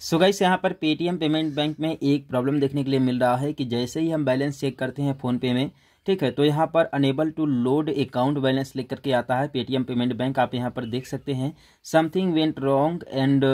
So guys यहाँ पर Paytm payment bank में एक प्रॉब्लम देखने के लिए मिल रहा है कि जैसे ही हम बैलेंस चेक करते हैं फ़ोनपे में, ठीक है तो यहाँ पर unable to load account balance लिख करके आता है पेटीएम पेमेंट बैंक आप यहाँ पर देख सकते हैं something went wrong and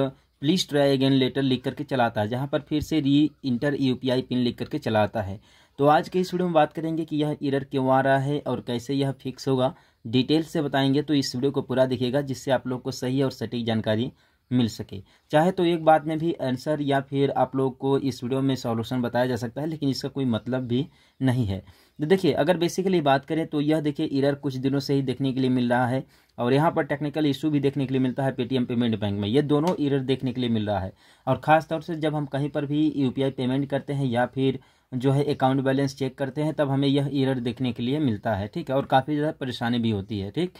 please try again later लिख करके चलाता है, जहाँ पर फिर से री इंटर यू पिन लिख करके चलाता है। तो आज के इस वीडियो में बात करेंगे कि यह इरर क्यों आ रहा है और कैसे यह फिक्स होगा। डिटेल से बताएँगे तो इस वीडियो को पूरा दिखेगा जिससे आप लोग को सही और सटीक जानकारी मिल सके। चाहे तो एक बात में भी आंसर या फिर आप लोग को इस वीडियो में सॉल्यूशन बताया जा सकता है, लेकिन इसका कोई मतलब भी नहीं है। तो देखिए, अगर बेसिकली बात करें तो यह देखिए इरर कुछ दिनों से ही देखने के लिए मिल रहा है और यहाँ पर टेक्निकल इशू भी देखने के लिए मिलता है पेटीएम पेमेंट बैंक में। ये दोनों इरर देखने के लिए मिल रहा है। और ख़ास तौर से जब हम कहीं पर भी यूपीआई पेमेंट करते हैं या फिर जो है अकाउंट बैलेंस चेक करते हैं, तब हमें यह इरर देखने के लिए मिलता है, ठीक है? और काफ़ी ज़्यादा परेशानी भी होती है, ठीक?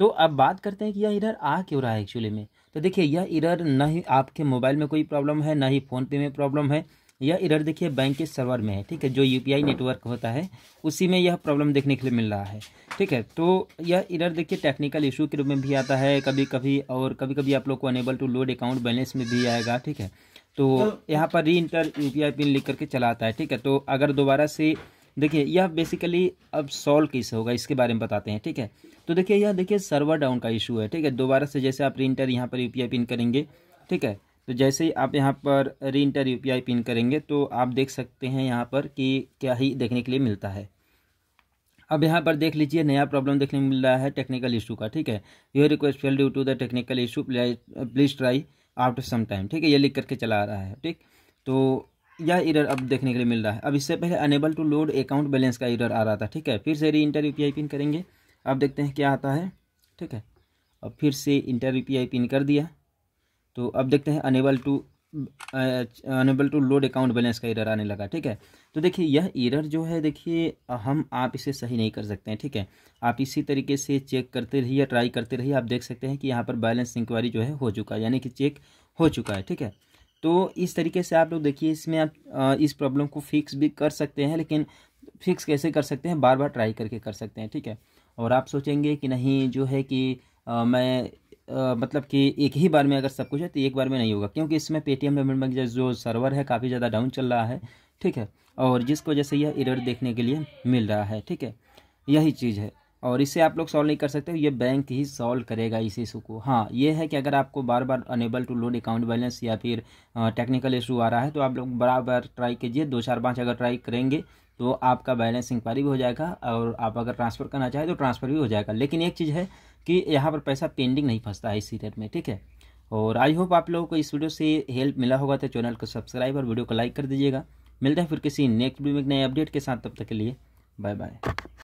तो अब बात करते हैं कि यह इरर आ क्यों रहा है एक्चुअली में? तो देखिए यह इरर न ही आपके मोबाइल में कोई प्रॉब्लम है ना ही फ़ोन पे में प्रॉब्लम है। यह इरर देखिए बैंक के सर्वर में है ठीक है? जो यूपीआई नेटवर्क होता है उसी में यह प्रॉब्लम देखने के लिए मिल रहा है ठीक है? तो यह इरर देखिए टेक्निकल इशू के रूप में भी आता है। कभी कभी और कभी कभी आप लोग को unable to load account balance में भी आएगा ठीक है? तो यहाँ पर री इंटर यू पिन लिख करके चलाता है ठीक है? तो अगर दोबारा से देखिए, यह बेसिकली अब सॉल्व कैसे होगा, इसके बारे में बताते हैं, ठीक है? तो देखिए, यह देखिए सर्वर डाउन का इशू है, ठीक है? दोबारा से जैसे आप री इंटर यहाँ पर यूपीआई पिन करेंगे, ठीक है? तो जैसे ही आप यहाँ पर री इंटर यू पिन करेंगे तो आप देख सकते हैं यहाँ पर कि क्या ही देखने के लिए मिलता है। अब यहाँ पर देख लीजिए, नया प्रॉब्लम देखने मिल रहा है टेक्निकल इशू का, ठीक है? Your request fail due to the technical issue please try after some time ठीक है? ये लिख करके चला आ रहा है, ठीक? तो यह इरर अब देखने के लिए मिल रहा है। अब इससे पहले unable to load account balance का इरर आ रहा था, ठीक है? फिर से री इंटर यू पिन करेंगे। अब देखते हैं क्या आता है, ठीक है? अब फिर से इंटर यू पिन कर दिया। तो अब देखते हैं unable to unable to load account balance का इरर आने लगा, ठीक है? तो देखिए, यह इरर जो है, देखिए, हम आप इसे सही नहीं कर सकते हैं, ठीक है? आप इसी तरीके से चेक करते रहिए ट्राई करते रहिए, आप देख सकते हैं कि यहाँ पर बैलेंस इंक्वायरी जो है हो चुका है, यानी कि चेक हो चुका है, ठीक है? तो इस तरीके से आप लोग देखिए इसमें आप इस प्रॉब्लम को फिक्स भी कर सकते हैं लेकिन फिक्स कैसे कर सकते हैं? बार बार ट्राई करके कर सकते हैं ठीक है? और आप सोचेंगे कि नहीं जो है कि आ, मैं आ, मतलब कि एक ही बार में अगर सब कुछ है तो एक बार में नहीं होगा क्योंकि इसमें पेटीएम पेमेंट बैंक जो सर्वर है काफ़ी ज़्यादा डाउन चल रहा है ठीक है? और जिसकी वजह से यह इरर देखने के लिए मिल रहा है ठीक है? यही चीज़ है। और इसे आप लोग सॉल्व नहीं कर सकते, ये बैंक ही सॉल्व करेगा इस इशू को। हाँ ये है कि अगर आपको बार बार unable to load account balance या फिर टेक्निकल इशू आ रहा है तो आप लोग बराबर ट्राई कीजिए, दो चार पाँच अगर ट्राई करेंगे तो आपका बैलेंस इंक्वायरी भी हो जाएगा और आप अगर ट्रांसफ़र करना चाहें तो ट्रांसफ़र भी हो जाएगा। लेकिन एक चीज़ है कि यहाँ पर पैसा पेंडिंग नहीं फंसता है इसी रेट में, ठीक है? और आई होप आप लोगों को इस वीडियो से हेल्प मिला होगा तो चैनल को सब्सक्राइब और वीडियो को लाइक कर दीजिएगा। मिलते हैं फिर किसी नेक्स्ट वीडियो में नए अपडेट के साथ, तब तक के लिए बाय बाय